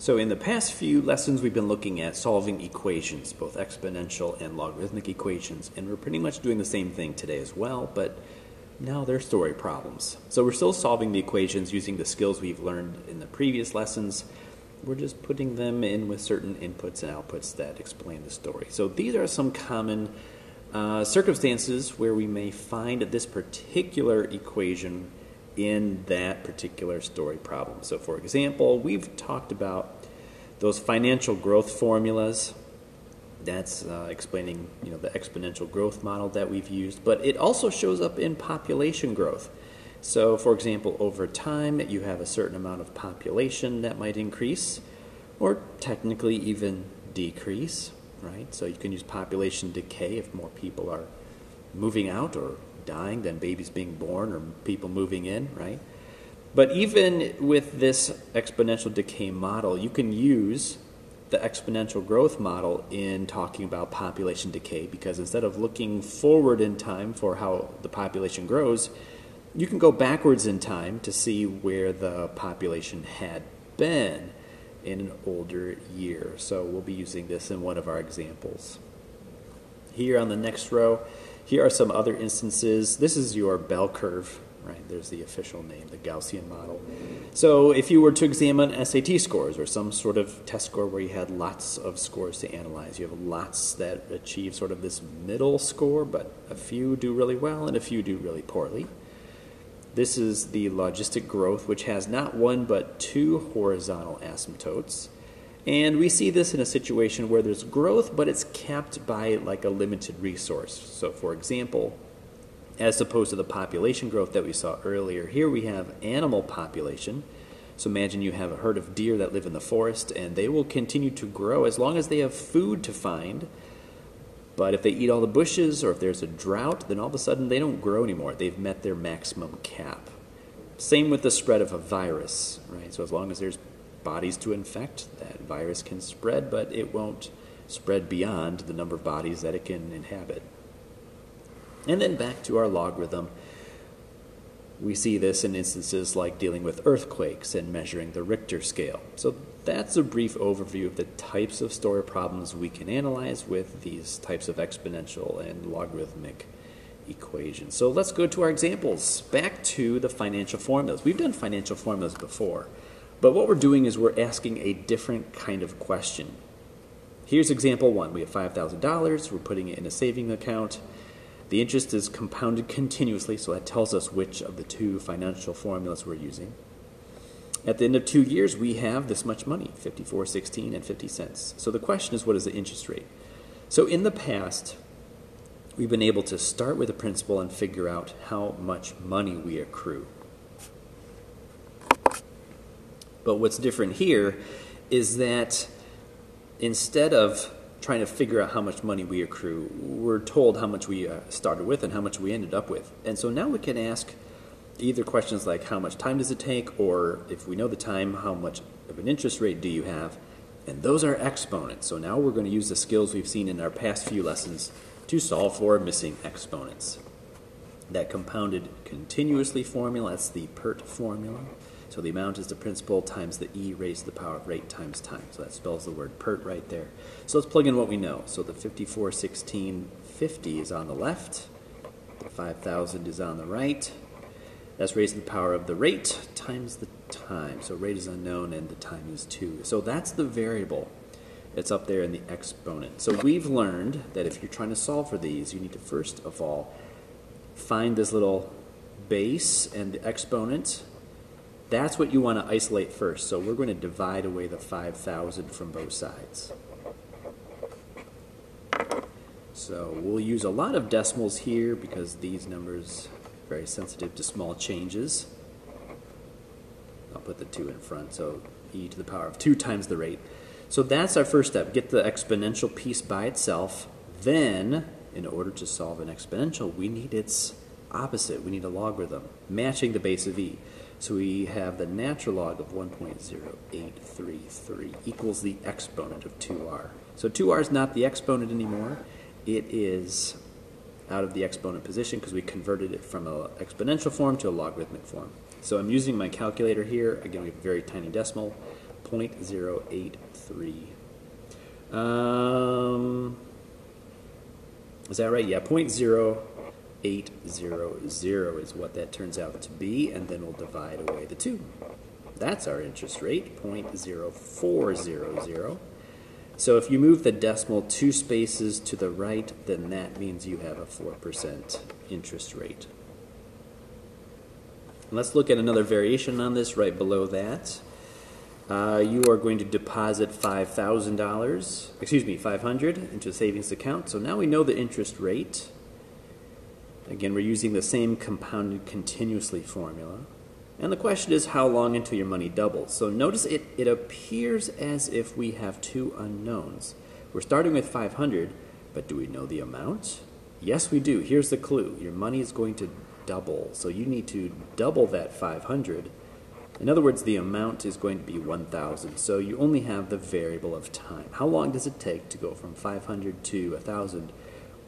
So in the past few lessons, we've been looking at solving equations, both exponential and logarithmic equations, and we're pretty much doing the same thing today as well, but now they're story problems. So we're still solving the equations using the skills we've learned in the previous lessons. We're just putting them in with certain inputs and outputs that explain the story. So these are some common uh, circumstances where we may find this particular equation in that particular story problem. So, for example, we've talked about those financial growth formulas. That's uh, explaining, you know, the exponential growth model that we've used, but it also shows up in population growth. So, for example, over time, you have a certain amount of population that might increase, or technically even decrease, right? So, you can use population decay if more people are moving out or dying than babies being born or people moving in, right? But even with this exponential decay model, you can use the exponential growth model in talking about population decay because instead of looking forward in time for how the population grows, you can go backwards in time to see where the population had been in an older year. So we'll be using this in one of our examples. Here on the next row, here are some other instances. This is your bell curve, right? There's the official name, the Gaussian model. So if you were to examine SAT scores or some sort of test score where you had lots of scores to analyze, you have lots that achieve sort of this middle score, but a few do really well and a few do really poorly. This is the logistic growth, which has not one but two horizontal asymptotes. And we see this in a situation where there's growth, but it's capped by like a limited resource. So, for example, as opposed to the population growth that we saw earlier, here we have animal population. So, imagine you have a herd of deer that live in the forest, and they will continue to grow as long as they have food to find. But if they eat all the bushes or if there's a drought, then all of a sudden they don't grow anymore. They've met their maximum cap. Same with the spread of a virus, right? So, as long as there's bodies to infect. That virus can spread, but it won't spread beyond the number of bodies that it can inhabit. And then back to our logarithm. We see this in instances like dealing with earthquakes and measuring the Richter scale. So that's a brief overview of the types of story problems we can analyze with these types of exponential and logarithmic equations. So let's go to our examples. Back to the financial formulas. We've done financial formulas before. But what we're doing is we're asking a different kind of question. Here's example one. We have $5,000. We're putting it in a saving account. The interest is compounded continuously, so that tells us which of the two financial formulas we're using. At the end of two years, we have this much money, 54.16 and 50 cents. So the question is, what is the interest rate? So in the past, we've been able to start with a principal and figure out how much money we accrue. But what's different here is that instead of trying to figure out how much money we accrue, we're told how much we uh, started with and how much we ended up with. And so now we can ask either questions like how much time does it take, or if we know the time, how much of an interest rate do you have? And those are exponents. So now we're going to use the skills we've seen in our past few lessons to solve for missing exponents. That compounded continuously formula, that's the PERT formula. So the amount is the principal times the e raised to the power of rate times time. So that spells the word PERT right there. So let's plug in what we know. So the 541650 is on the left. The 5000 is on the right. That's raised to the power of the rate times the time. So rate is unknown and the time is 2. So that's the variable. It's up there in the exponent. So we've learned that if you're trying to solve for these, you need to first of all find this little base and the exponent that's what you want to isolate first. So we're going to divide away the 5,000 from both sides. So we'll use a lot of decimals here because these numbers are very sensitive to small changes. I'll put the 2 in front, so e to the power of 2 times the rate. So that's our first step. Get the exponential piece by itself. Then, in order to solve an exponential, we need its opposite. We need a logarithm, matching the base of e. So we have the natural log of 1.0833 equals the exponent of 2r. So 2r is not the exponent anymore. It is out of the exponent position because we converted it from an exponential form to a logarithmic form. So I'm using my calculator here. Again, we have a very tiny decimal. 0.083. Um, is that right? Yeah, 0.0800 is what that turns out to be, and then we'll divide away the 2. That's our interest rate, 0.0400. So if you move the decimal two spaces to the right, then that means you have a 4% interest rate. Let's look at another variation on this right below that. Uh, you are going to deposit $5,000, excuse me, 500 into a savings account. So now we know the interest rate. Again, we're using the same compounded continuously formula. And the question is how long until your money doubles? So notice it, it appears as if we have two unknowns. We're starting with 500, but do we know the amount? Yes, we do. Here's the clue. Your money is going to double. So you need to double that 500 in other words, the amount is going to be 1,000, so you only have the variable of time. How long does it take to go from 500 to 1,000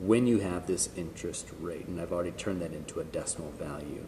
when you have this interest rate? And I've already turned that into a decimal value.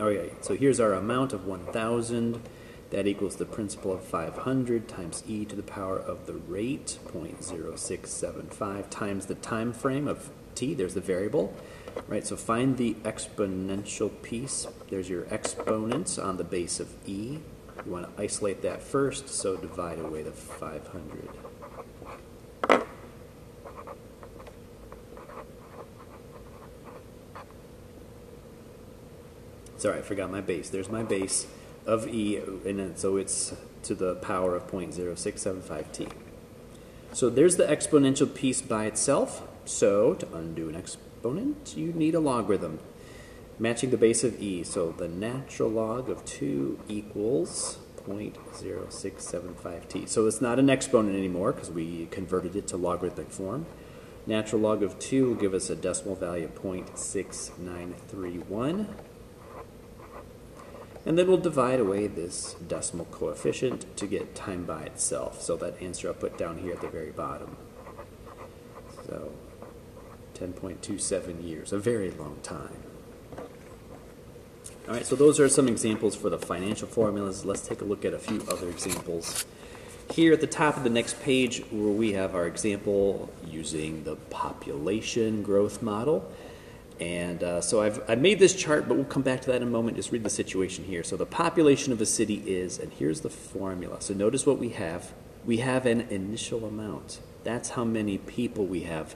Okay, so here's our amount of 1,000. That equals the principal of 500 times e to the power of the rate, 0.0675, times the time frame of t, there's the variable, right? So find the exponential piece. There's your exponents on the base of e. You want to isolate that first, so divide away the 500. Sorry, I forgot my base. There's my base of e, and then, so it's to the power of 0.0675t. So there's the exponential piece by itself. So to undo an exponent, you need a logarithm matching the base of e. So the natural log of 2 equals 0.0675t. So it's not an exponent anymore because we converted it to logarithmic form. Natural log of 2 will give us a decimal value of 0.6931. And then we'll divide away this decimal coefficient to get time by itself. So that answer I'll put down here at the very bottom. So 10.27 years, a very long time. All right, so those are some examples for the financial formulas. Let's take a look at a few other examples. Here at the top of the next page, where we have our example using the population growth model. And uh, so I've, I've made this chart, but we'll come back to that in a moment. Just read the situation here. So the population of a city is, and here's the formula. So notice what we have. We have an initial amount. That's how many people we have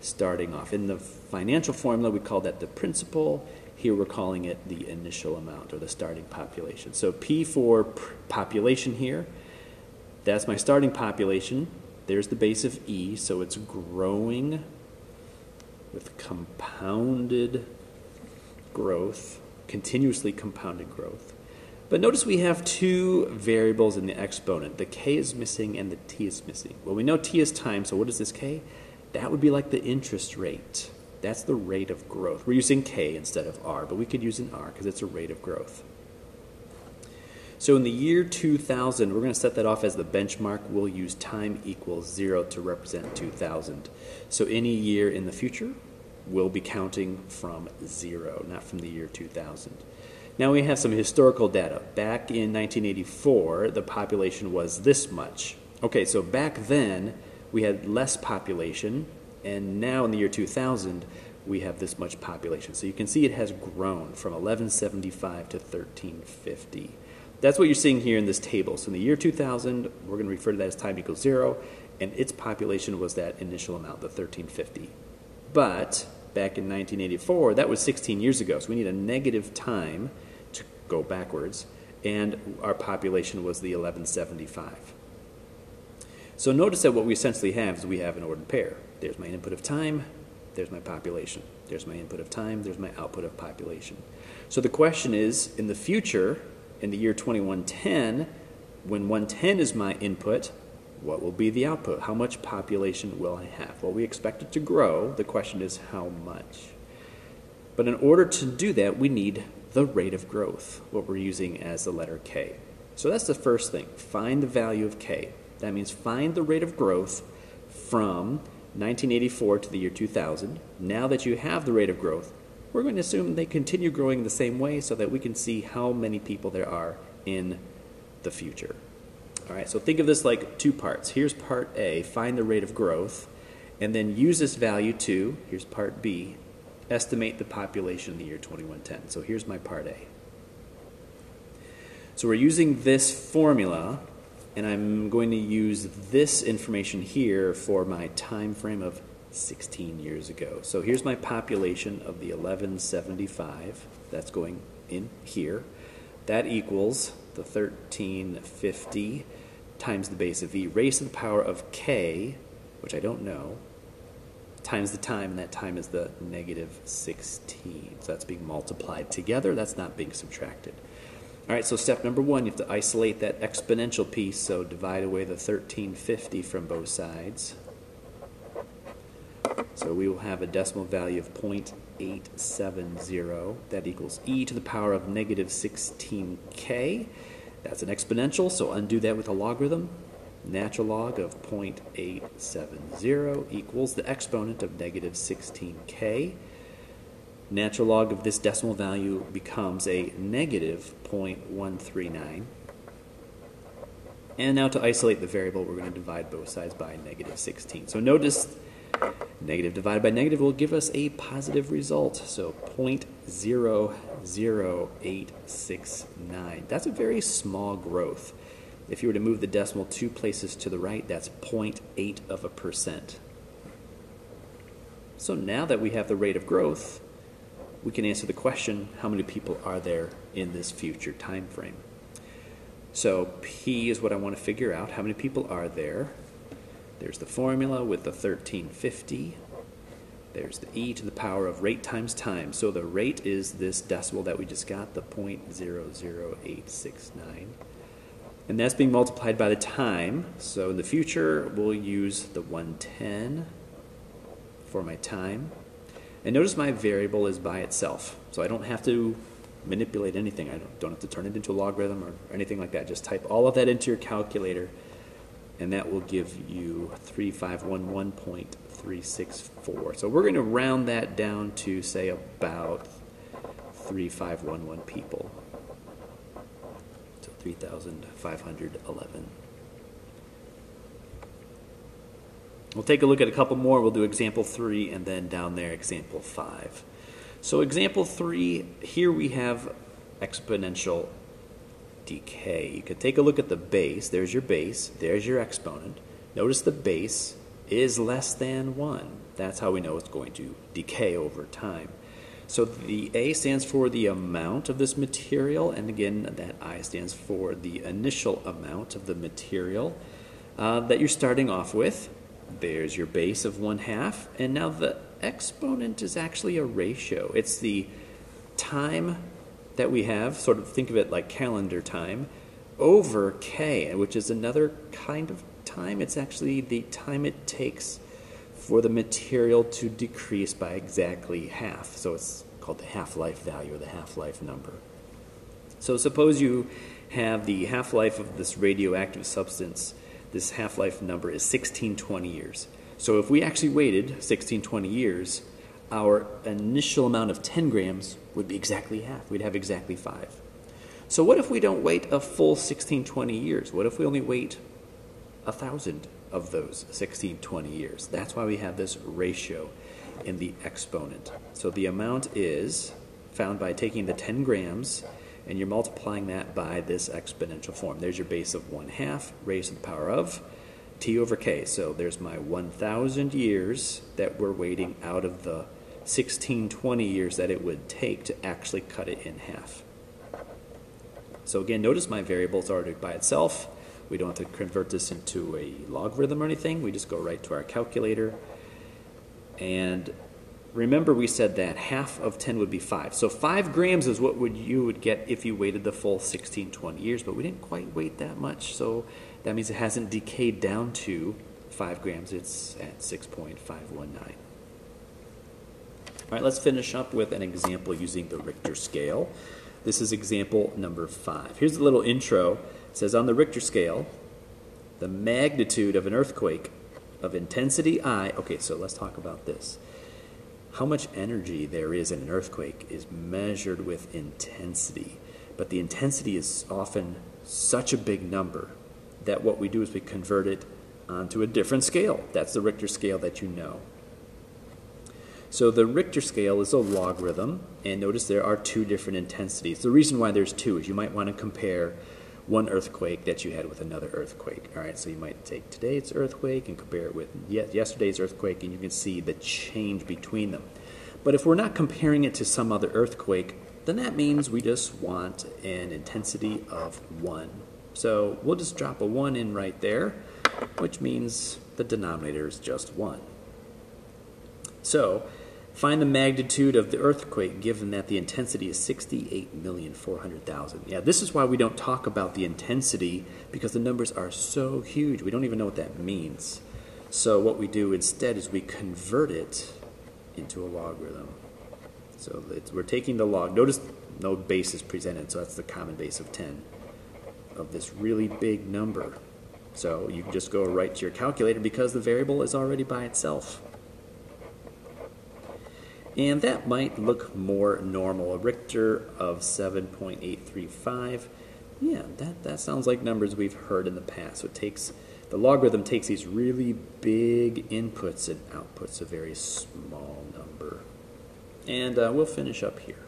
starting off. In the financial formula, we call that the principal. Here we're calling it the initial amount or the starting population. So P for population here, that's my starting population. There's the base of E, so it's growing with compounded growth, continuously compounded growth. But notice we have two variables in the exponent. The k is missing and the t is missing. Well, we know t is time, so what is this k? That would be like the interest rate. That's the rate of growth. We're using K instead of R, but we could use an R because it's a rate of growth. So in the year 2000, we're going to set that off as the benchmark. We'll use time equals zero to represent 2000. So any year in the future, we'll be counting from zero, not from the year 2000. Now we have some historical data. Back in 1984, the population was this much. Okay, so back then, we had less population, and now in the year 2000, we have this much population. So you can see it has grown from 1175 to 1350. That's what you're seeing here in this table. So in the year 2000, we're going to refer to that as time equals zero, and its population was that initial amount, the 1350. But back in 1984, that was 16 years ago, so we need a negative time to go backwards, and our population was the 1175. So notice that what we essentially have is we have an ordered pair. There's my input of time, there's my population. There's my input of time, there's my output of population. So the question is, in the future, in the year 2110, when 110 is my input, what will be the output? How much population will I have? Well, we expect it to grow. The question is how much? But in order to do that, we need the rate of growth, what we're using as the letter K. So that's the first thing. Find the value of K. That means find the rate of growth from 1984 to the year 2000. Now that you have the rate of growth, we're going to assume they continue growing the same way so that we can see how many people there are in the future. All right, so think of this like two parts. Here's part A, find the rate of growth, and then use this value to, here's part B, estimate the population in the year 2110. So here's my part A. So we're using this formula, and I'm going to use this information here for my time frame of 16 years ago. So here's my population of the 1175. That's going in here. That equals the 1350 times the base of v raised to the power of k, which I don't know, times the time, and that time is the negative 16. So that's being multiplied together. That's not being subtracted. All right, so step number one, you have to isolate that exponential piece, so divide away the 1350 from both sides. So we will have a decimal value of 0.870. That equals e to the power of negative 16k. That's an exponential, so undo that with a logarithm. Natural log of 0.870 equals the exponent of negative 16k. Natural log of this decimal value becomes a negative 0.139. And now to isolate the variable, we're going to divide both sides by negative 16. So notice Negative divided by negative will give us a positive result. So 0.00869. That's a very small growth. If you were to move the decimal two places to the right, that's 0.8 of a percent. So now that we have the rate of growth, we can answer the question, how many people are there in this future time frame? So P is what I want to figure out. How many people are there? There's the formula with the 1350. There's the e to the power of rate times time. So the rate is this decimal that we just got, the 0.00869. And that's being multiplied by the time. So in the future, we'll use the 110 for my time. And notice my variable is by itself. So I don't have to manipulate anything. I don't have to turn it into a logarithm or anything like that. Just type all of that into your calculator and that will give you 3511.364. So we're going to round that down to, say, about 3511 people. So 3,511. We'll take a look at a couple more. We'll do example three and then down there, example five. So example three, here we have exponential decay. You can take a look at the base. There's your base. There's your exponent. Notice the base is less than 1. That's how we know it's going to decay over time. So the A stands for the amount of this material, and again, that I stands for the initial amount of the material uh, that you're starting off with. There's your base of 1 half, and now the exponent is actually a ratio. It's the time that we have, sort of think of it like calendar time, over k, which is another kind of time. It's actually the time it takes for the material to decrease by exactly half. So it's called the half-life value or the half-life number. So suppose you have the half-life of this radioactive substance, this half-life number is 1620 years. So if we actually waited 1620 years, our initial amount of 10 grams would be exactly half. We'd have exactly five. So what if we don't wait a full 16, 20 years? What if we only wait a thousand of those 16, 20 years? That's why we have this ratio in the exponent. So the amount is found by taking the 10 grams and you're multiplying that by this exponential form. There's your base of 1 half raised to the power of t over k. So there's my 1,000 years that we're waiting out of the 16, 20 years that it would take to actually cut it in half. So again, notice my variable is already by itself. We don't have to convert this into a logarithm or anything. We just go right to our calculator. And remember we said that half of 10 would be 5. So 5 grams is what would you would get if you waited the full 16, 20 years, but we didn't quite wait that much. So that means it hasn't decayed down to 5 grams. It's at 6.519. All right, let's finish up with an example using the Richter scale. This is example number five. Here's a little intro. It says on the Richter scale, the magnitude of an earthquake of intensity I, okay, so let's talk about this. How much energy there is in an earthquake is measured with intensity, but the intensity is often such a big number that what we do is we convert it onto a different scale. That's the Richter scale that you know. So the Richter scale is a logarithm, and notice there are two different intensities. The reason why there's two is you might want to compare one earthquake that you had with another earthquake. All right, so you might take today's earthquake and compare it with yesterday's earthquake, and you can see the change between them. But if we're not comparing it to some other earthquake, then that means we just want an intensity of 1. So we'll just drop a 1 in right there, which means the denominator is just 1. So find the magnitude of the earthquake given that the intensity is 68,400,000. Yeah, this is why we don't talk about the intensity because the numbers are so huge. We don't even know what that means. So what we do instead is we convert it into a logarithm. So we're taking the log. Notice no base is presented, so that's the common base of 10 of this really big number. So you can just go right to your calculator because the variable is already by itself. And that might look more normal. A Richter of 7.835. Yeah, that, that sounds like numbers we've heard in the past. So it takes the logarithm takes these really big inputs and outputs a very small number. And uh, we'll finish up here.